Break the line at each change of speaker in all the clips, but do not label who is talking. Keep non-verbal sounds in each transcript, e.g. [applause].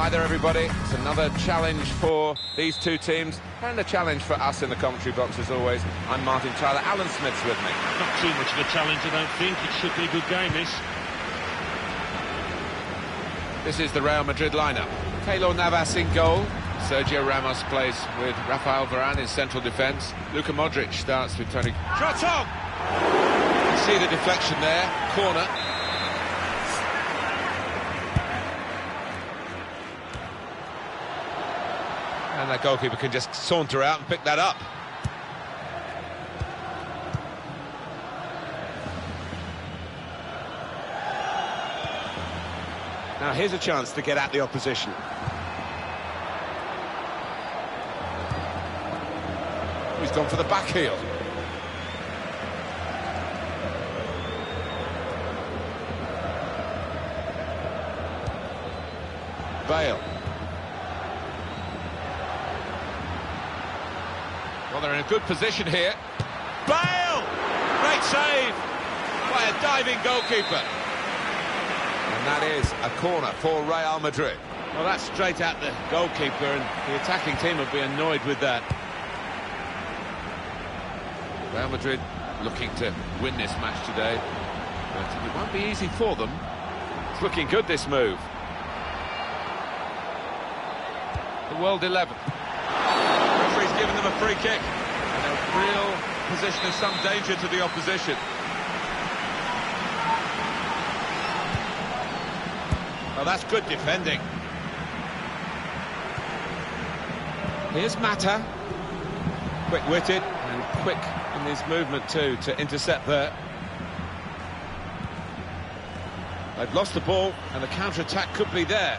Hi there, everybody. It's another challenge for these two teams and a challenge for us in the commentary box, as always. I'm Martin Tyler. Alan Smith's with me.
Not too much of a challenge, I don't think. It should be a good game, this.
This is the Real Madrid lineup. Keylor Navas in goal. Sergio Ramos plays with Rafael Varane in central defence. Luka Modric starts with Toni. Shot on! See the deflection there. Corner. And that goalkeeper can just saunter out and pick that up.
Now here's a chance to get at the opposition.
He's gone for the back heel. Bale. Well, they're in a good position here. Bale! Great save by a diving goalkeeper. And that is a corner for Real Madrid.
Well, that's straight at the goalkeeper, and the attacking team will be annoyed with that.
Real Madrid looking to win this match today, but it won't be easy for them. It's looking good, this move. The World 11. Referee's giving them a free kick. Real position of some danger to the opposition.
Oh, that's good defending. Here's Mata. Quick-witted and quick in his movement too to intercept there. They've lost the ball and the counter-attack could be there.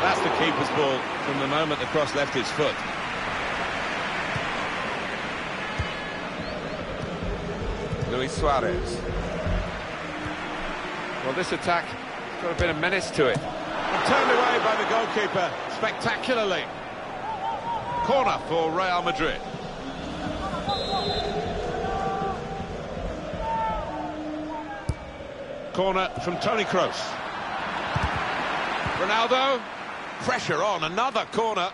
That's the keeper's ball from the moment the cross left his foot.
Luis Suarez. Well, this attack has got a bit of menace to it.
And turned away by the goalkeeper spectacularly.
Corner for Real Madrid.
Corner from Toni Kroos.
Ronaldo. Pressure on, another corner.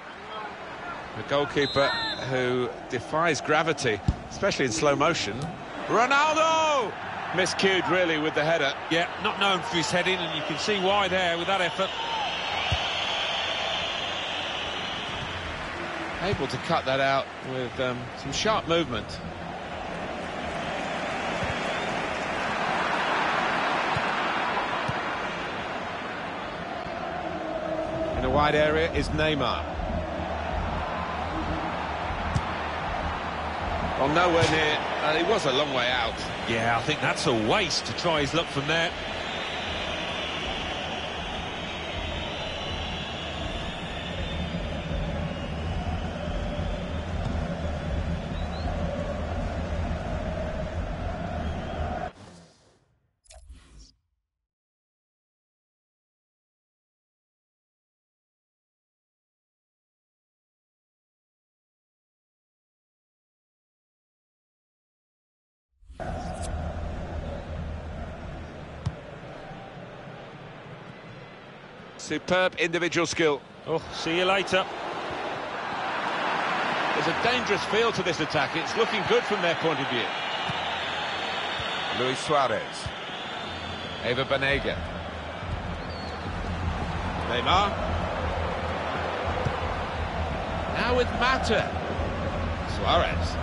The goalkeeper who defies gravity, especially in slow motion. Ronaldo!
Miscued, really, with the header.
Yeah, not known for his heading, and you can see why there with that effort.
Able to cut that out with um, some sharp movement. Wide area is Neymar. Well, nowhere near. Uh, he was a long way out.
Yeah, I think that's a waste to try his luck from there.
Superb individual skill.
Oh, see you later.
There's a dangerous feel to this attack. It's looking good from their point of view.
Luis Suarez. Ever Banega.
Neymar. Now with Mata. Suarez.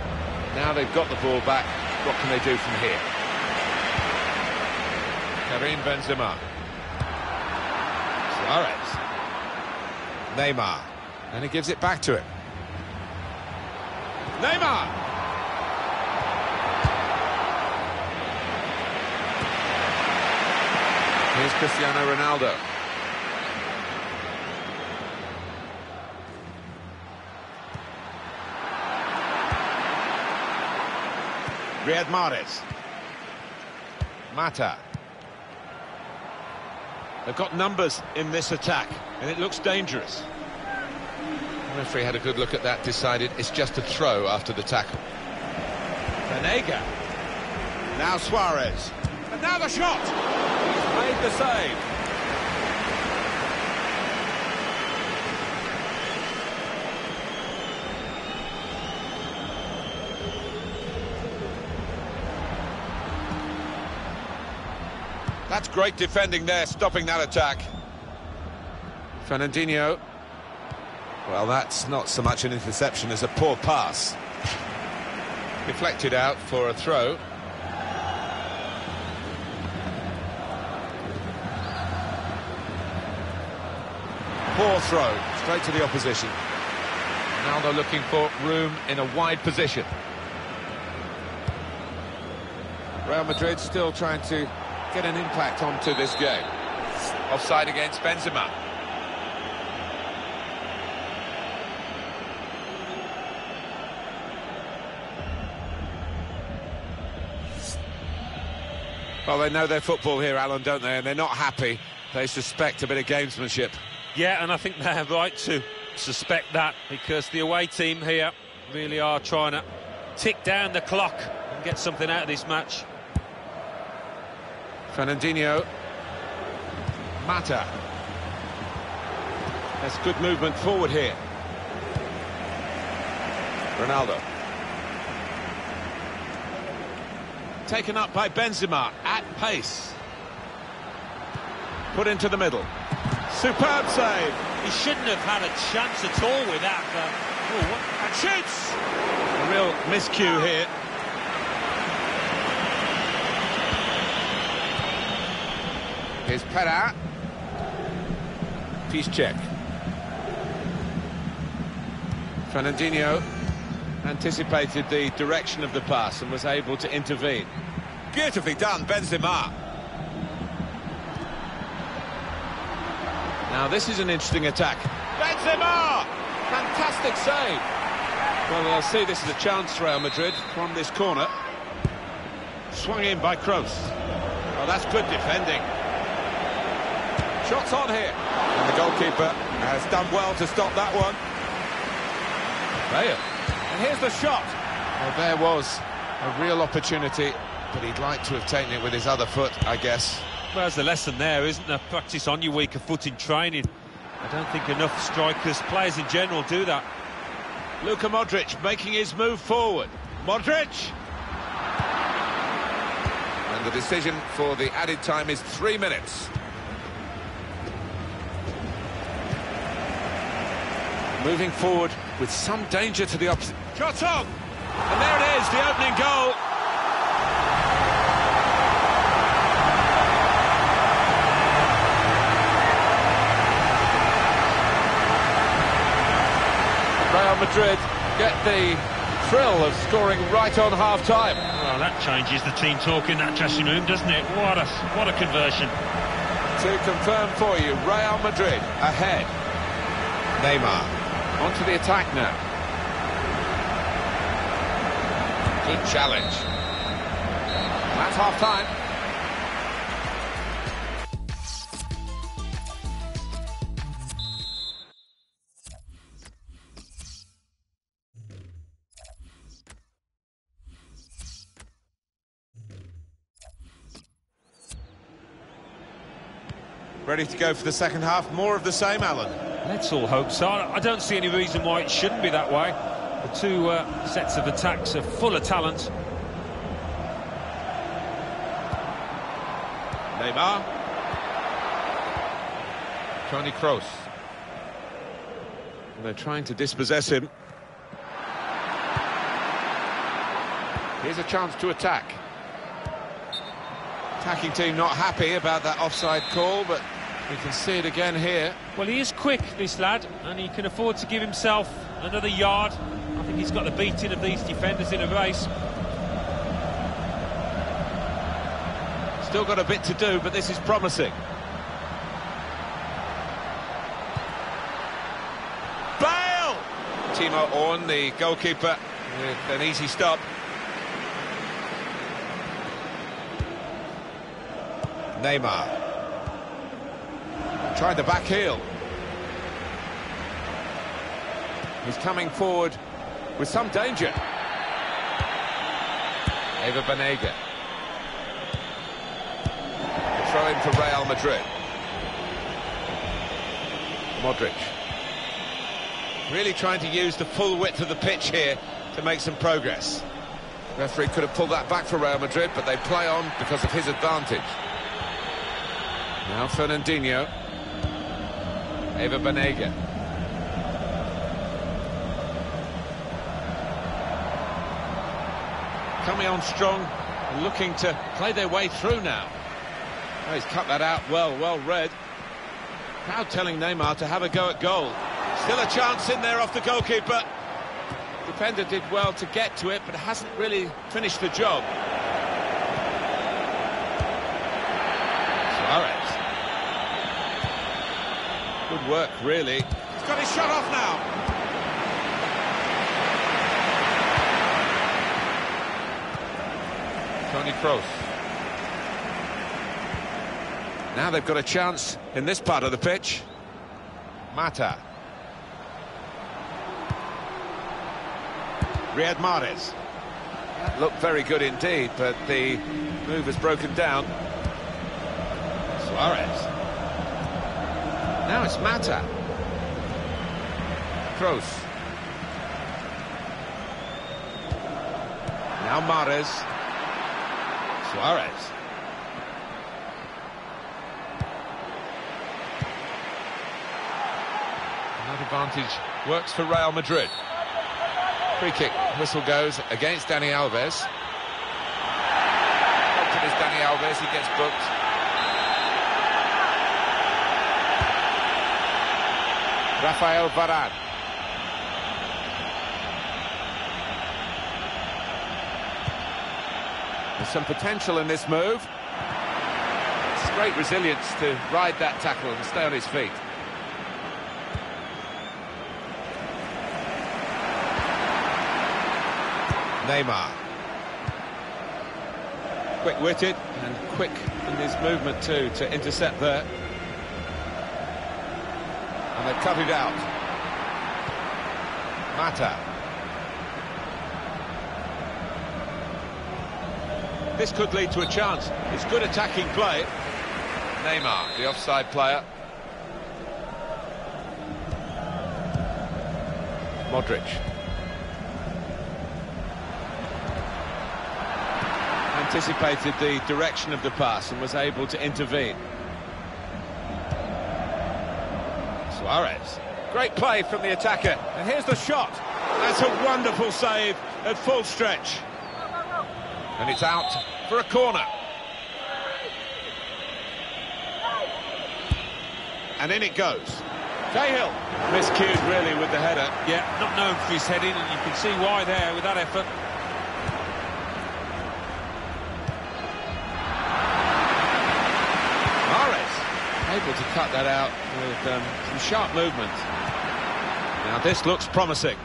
Now they've got the ball back. What can they do from here? Karim Benzema.
Suarez. Neymar.
And he gives it back to him.
Neymar.
Here's Cristiano Ronaldo.
Riyad Mahrez. Mata. They've got numbers in this attack, and it looks dangerous.
The referee had a good look at that, decided it's just a throw after the tackle.
Banega. Now Suarez. And now the shot. He's made
the save. Great defending there, stopping that attack. Fernandinho. Well, that's not so much an interception as a poor pass. Deflected out for a throw. Poor throw, straight to the opposition.
Now they're looking for room in a wide position.
Real Madrid still trying to get an impact onto this game.
Offside against Benzema.
Well, they know their football here, Alan, don't they? And they're not happy. They suspect a bit of gamesmanship.
Yeah, and I think they have right to suspect that because the away team here really are trying to tick down the clock and get something out of this match.
Fernandinho. Mata. That's good movement forward here. Ronaldo. Taken up by Benzema at pace. Put into the middle. Superb save.
He shouldn't have had a chance at all with that. But, oh, what, and shoots!
A real miscue here. Here's Pera. Piszczek. Fernandinho anticipated the direction of the pass and was able to intervene. Beautifully done, Benzema. Now this is an interesting attack. Benzema! Fantastic save. Well, they'll see this is a chance, for Real Madrid, from this corner. Swung in by Kroos. Oh, that's good defending. Shots on here. And the goalkeeper has done well to stop that one. Bale. And here's the shot. Well, there was a real opportunity, but he'd like to have taken it with his other foot, I guess.
Well, there's the lesson there, isn't there? Practice on your weaker foot in training. I don't think enough strikers, players in general, do that.
Luka Modric making his move forward. Modric! And the decision for the added time is three minutes. Moving forward with some danger to the opposite. Shot on! And there it is, the opening goal. Real Madrid get the thrill of scoring right on half-time.
Well, that changes the team talk in that dressing room, doesn't it? What a, what a conversion.
To confirm for you, Real Madrid ahead. Neymar. Onto the attack now. Good challenge. That's half-time. Ready to go for the second half. More of the same, Alan.
Let's all hope so. I don't see any reason why it shouldn't be that way. The two uh, sets of attacks are full of talent.
Neymar. Toni Kroos. They're trying to dispossess him. Here's a chance to attack. Attacking team not happy about that offside call, but we can see it again here.
Well, he is quick, this lad, and he can afford to give himself another yard. I think he's got the beating of these defenders in a race.
Still got a bit to do, but this is promising. Bale! Timo Horn, the goalkeeper, with an easy stop. Neymar. Tried the back heel. He's coming forward with some danger. Ever Banega. throw in for Real Madrid. Modric. Really trying to use the full width of the pitch here to make some progress. Referee could have pulled that back for Real Madrid, but they play on because of his advantage. Now Fernandinho. Ever Banega. Coming on strong, looking to play their way through now. Oh, he's cut that out well, well read. Crowd telling Neymar to have a go at goal. Still a chance in there off the goalkeeper. Defender did well to get to it, but hasn't really finished the job. Suarez. Good work, really. He's got his shot off now. Toni Kroos. Now they've got a chance in this part of the pitch. Mata. Riyad Mahrez. Looked very good indeed, but the move has broken down. Suarez. Now it's Mata. Kroos. Now Mahrez. Suarez. That advantage works for Real Madrid. Free kick, whistle goes against Dani Alves. It is Dani Alves, he gets booked. Rafael Varane. There's some potential in this move. It's great resilience to ride that tackle and stay on his feet. Neymar. Quick-witted and quick in his movement too to intercept there. And they cut it out. Mata. This could lead to a chance. It's good attacking play. Neymar, the offside player. Modric. Anticipated the direction of the pass and was able to intervene. Suarez. Great play from the attacker. And here's the shot. That's a wonderful save at full stretch. And it's out for a corner. And in it goes. Cahill. Miscued really with the header.
Yeah, not known for his heading, and you can see why there with that effort.
Cut that out with um, some sharp movement. Now this looks promising.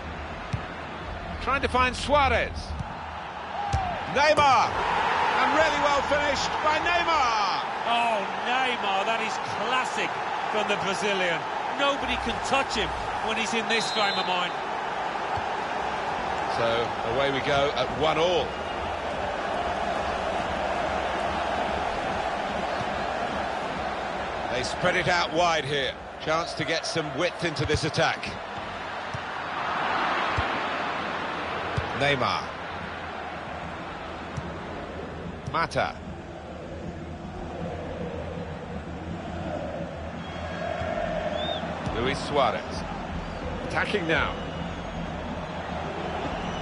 Trying to find Suarez. Neymar! And really well finished by Neymar!
Oh, Neymar, that is classic from the Brazilian. Nobody can touch him when he's in this frame of mind.
So away we go at one all. They spread it out wide here. Chance to get some width into this attack. Neymar. Mata. Luis Suarez. Attacking now.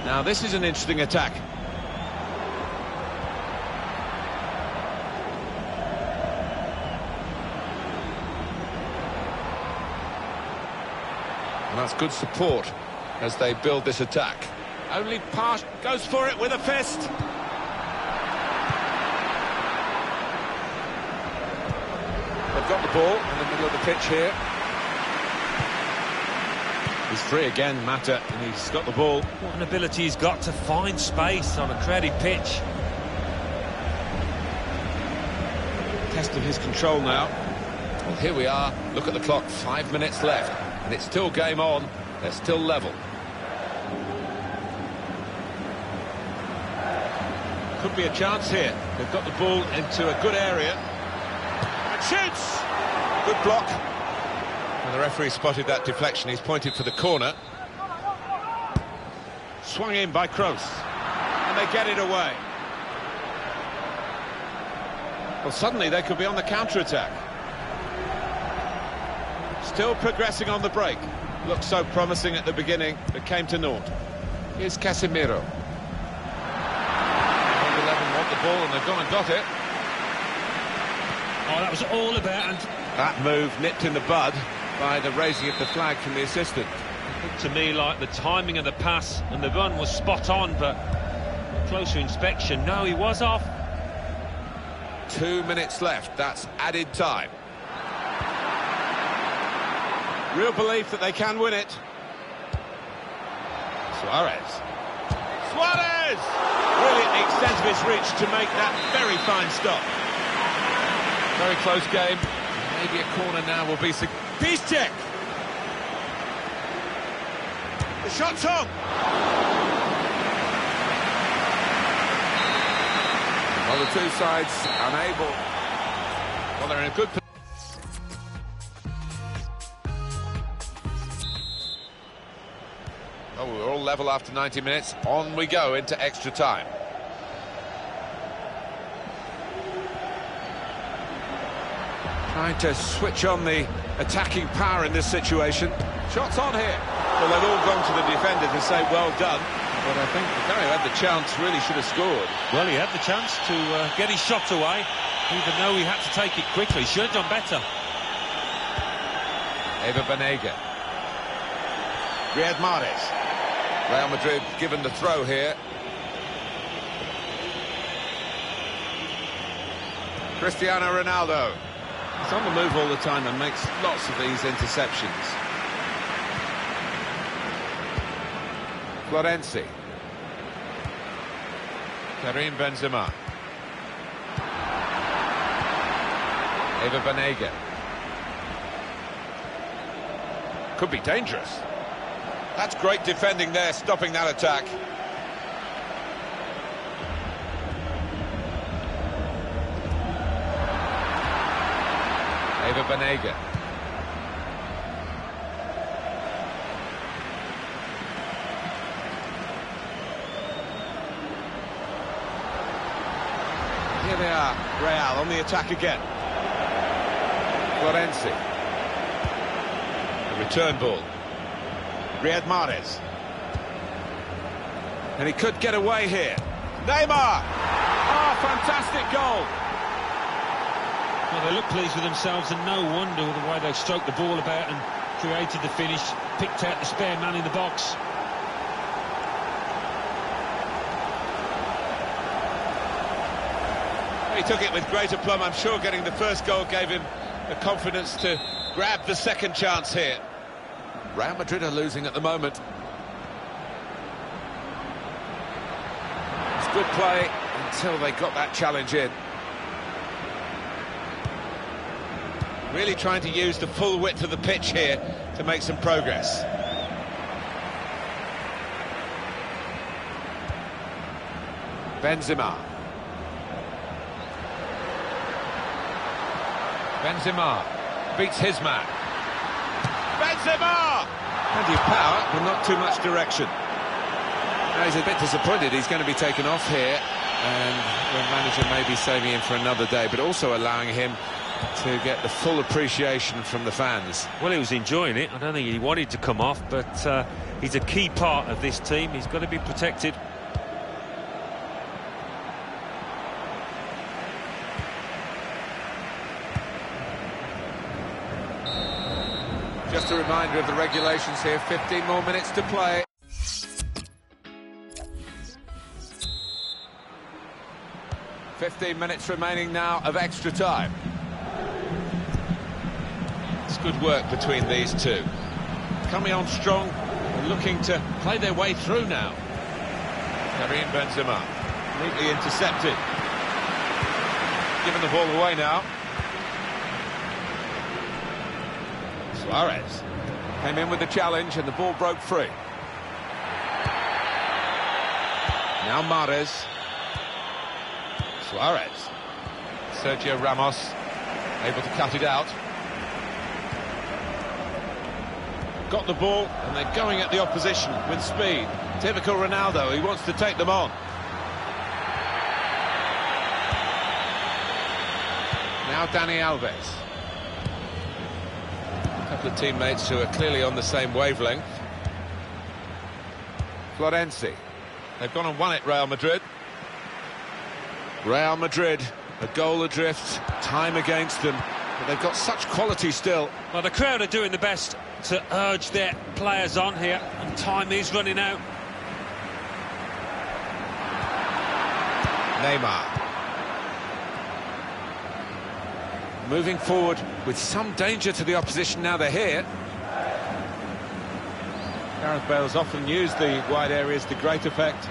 Now this is an interesting attack. And that's good support as they build this attack. Only pass goes for it with a fist. They've got the ball in the middle of the pitch here. He's free again, Mata, and he's got the ball.
What an ability he's got to find space on a crowded pitch.
Test of his control now. Here we are. Look at the clock. Five minutes left. And it's still game on. They're still level. Could be a chance here. They've got the ball into a good area. And Shoots! Good block. And the referee spotted that deflection. He's pointed for the corner. Swung in by Kroos. And they get it away. Well, suddenly they could be on the counter-attack. Still progressing on the break. Looked so promising at the beginning, but came to naught.
Here's Casemiro. Number 11 want the ball and they've gone and got it.
Oh, that was all about... And
That move nipped in the bud by the raising of the flag from the assistant.
looked to me like the timing of the pass and the run was spot on, but closer inspection, no, he was off.
Two minutes left, that's added time. Real belief that they can win it. Suarez. Suarez! The extent of his reach to make that very fine stop.
Very close game. Maybe a corner now will be...
Piszczek. The shot's on.
Well, the two sides unable. Well, they're in a good position. We're all level after 90 minutes. On we go into extra time.
Trying to switch on the attacking power in this situation. Shots on here. Well, they've all gone to the defender to say well done. But I think the guy who had the chance really should have scored.
Well, he had the chance to uh, get his shot away, even though he had to take it quickly. Should have done better.
Ever Banega.
Riyad Mahrez.
Real Madrid given the throw here. Cristiano Ronaldo.
He's on the move all the time and makes lots of these interceptions.
Florenzi. Karim Benzema. Ever Banega.
Could be dangerous. That's great defending there, stopping that attack.
Ever Banega.
Here they are, Real on the attack again.
Florenzi.
The return ball. Riyad Mahrez. And he could get away here. Neymar! Oh, fantastic goal!
Well, they look pleased with themselves, and no wonder the way they stroked the ball about and created the finish, picked out the spare man in the box.
He took it with great aplomb. I'm sure getting the first goal gave him the confidence to grab the second chance here.
Real Madrid are losing at the moment.
It's good play until they got that challenge in. Really trying to use the full width of the pitch here to make some progress.
Benzema. Benzema beats his man.
Benzema! Plenty of power, but not too much direction.
Now he's a bit disappointed he's going to be taken off here and the manager may be saving him for another day but also allowing him to get the full appreciation from the fans.
Well, he was enjoying it. I don't think he wanted to come off, but uh, he's a key part of this team. He's got to be protected.
Reminder of the regulations here, 15 more minutes to play. Fifteen minutes remaining now of extra time.
It's good work between these two. Coming on strong and looking to play their way through now.
Karim Benzema.
Neatly intercepted. Giving the ball away now. Suarez came in with the challenge and the ball broke free. Now Mahrez. Suarez.
Sergio Ramos.
able to cut it out. Got the ball, and they're going at the opposition with speed. Typical Ronaldo, he wants to take them on. Now Dani Alves. A couple of teammates who are clearly on the same wavelength. Florenzi. They've gone and won it, Real Madrid. Real Madrid, a goal adrift, time against them. But they've got such quality still.
Well, the crowd are doing the best to urge their players on here, and time is running out.
Neymar. Moving forward with some danger to the opposition now they're here. Gareth Bale's often used the wide areas to great effect.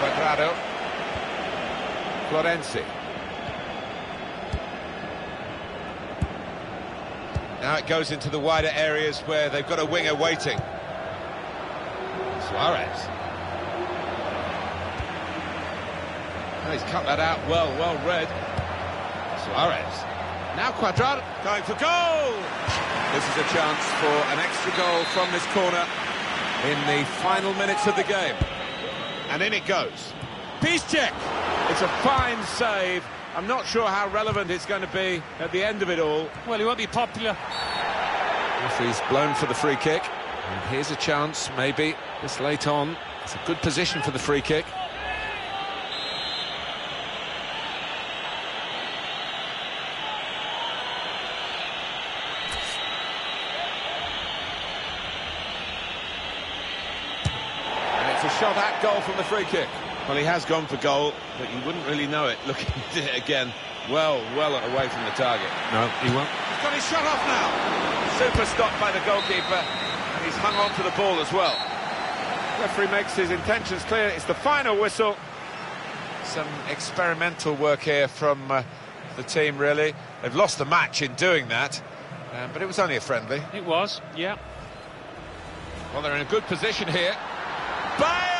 Cuadrado. Florenzi. Now it goes into the wider areas where they've got a winger waiting. Suarez. Oh, he's cut that out well, well read. Suarez. Now Cuadrado going for goal! This is a chance for an extra goal from this corner in the final minutes of the game. And in it goes. Piszczek! It's a fine save. I'm not sure how relevant it's going to be at the end of it all.
Well, he won't be popular.
Referee's blown for the free kick. And here's a chance, maybe, this late on. It's a good position for the free kick. A shot at goal from the free kick. Well, he has gone for goal, but you wouldn't really know it looking [laughs] at it again. Well, well away from the target.
No, he won't.
He's got his shot off now. Super stop by the goalkeeper, and he's hung on to the ball as well. Referee makes his intentions clear. It's the final whistle. Some experimental work here from uh, the team, really. They've lost the match in doing that, um, but it was only a friendly.
It was, yeah.
Well, they're in a good position here. Bale!